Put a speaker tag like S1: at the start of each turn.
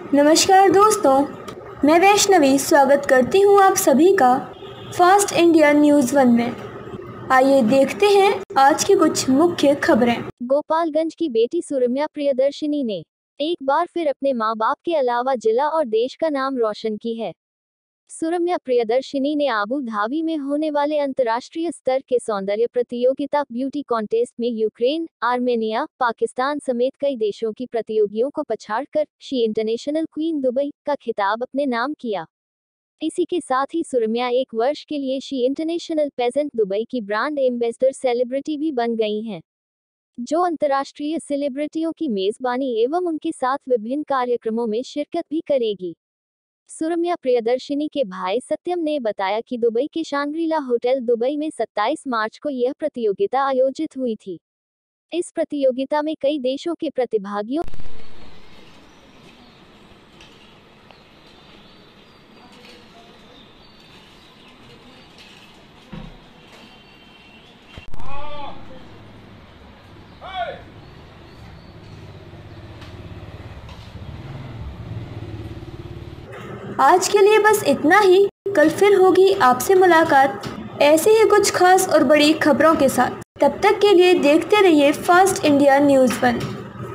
S1: नमस्कार दोस्तों, मैं वैष्णवी स्वागत करती हूँ आप सभी का फास्ट इंडिया न्यूज़ वन में। आइए देखते हैं आज की कुछ मुख्य खबरें।
S2: गोपालगंज की बेटी सुरम्या प्रियदर्शिनी ने एक बार फिर अपने माँ बाप के अलावा जिला और देश का नाम रोशन की है। सुरम्या प्रियदर्शिनी ने आबू धाबी में होने वाले अंतर्राष्ट्रीय स्तर के सौंदर्य प्रतियोगिता, ब्यूटी कॉन्टेस्ट में यूक्रेन, आर्मेनिया, पाकिस्तान समेत कई देशों की प्रतियोगियों को पछाड़कर शी इंटरनेशनल क्वीन दुबई, का खिताब अपने नाम किया। इसी के साथ ही सुरम्या एक वर्ष के लिए शी इंटरनेशनल पेजेंट दुबई की ब्रांड एम्बेसडर सेलिब्रिटी भी बन गई हैं। जो अंतर्राष्ट्रीय सेलिब्रिटियों की मेजबानी एवं उनके साथ विभिन्न कार्यक्रमों में शिरकत भी करेगी। सुरम्या प्रियदर्शिनी के भाई सत्यम ने बताया कि दुबई के शांग्रीला होटल दुबई में 27 मार्च को यह प्रतियोगिता आयोजित हुई थी। इस प्रतियोगिता में कई देशों के प्रतिभागियों
S1: आज के लिए बस इतना ही। कल फिर होगी आपसे मुलाकात। ऐसे ही कुछ खास और बड़ी खबरों के साथ। तब तक के लिए देखते रहिए फास्ट इंडिया न्यूज़ वन